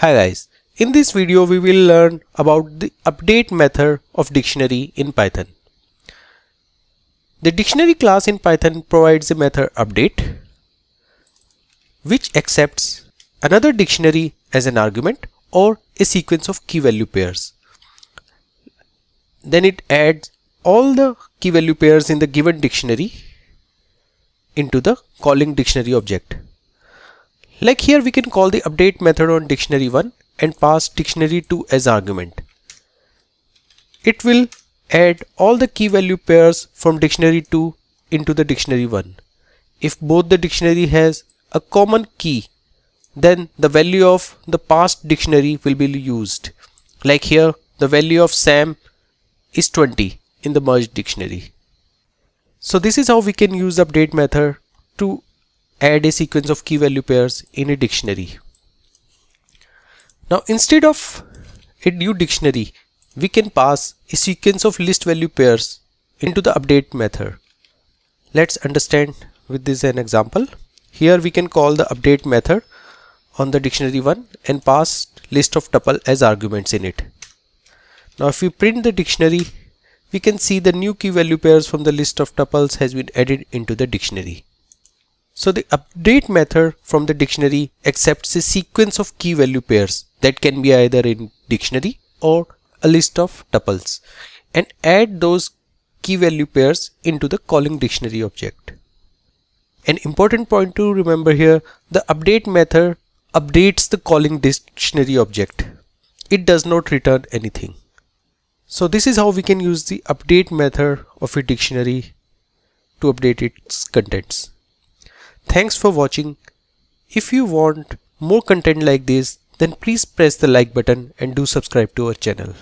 Hi guys, in this video we will learn about the update method of dictionary in Python. The dictionary class in Python provides a method update which accepts another dictionary as an argument or a sequence of key value pairs. Then it adds all the key value pairs in the given dictionary into the calling dictionary object. Like here we can call the update method on dictionary1 and pass dictionary2 as argument. It will add all the key value pairs from dictionary2 into the dictionary1. If both the dictionary has a common key then the value of the passed dictionary will be used. Like here the value of Sam is 20 in the merged dictionary. So this is how we can use update method to add a sequence of key value pairs in a dictionary. Now instead of a new dictionary, we can pass a sequence of list value pairs into the update method. Let's understand with this an example. Here we can call the update method on the dictionary one and pass list of tuple as arguments in it. Now if we print the dictionary, we can see the new key value pairs from the list of tuples has been added into the dictionary. So the update method from the dictionary accepts a sequence of key value pairs that can be either in dictionary or a list of tuples and add those key value pairs into the calling dictionary object. An important point to remember here, the update method updates the calling dictionary object. It does not return anything. So this is how we can use the update method of a dictionary to update its contents. Thanks for watching. If you want more content like this, then please press the like button and do subscribe to our channel.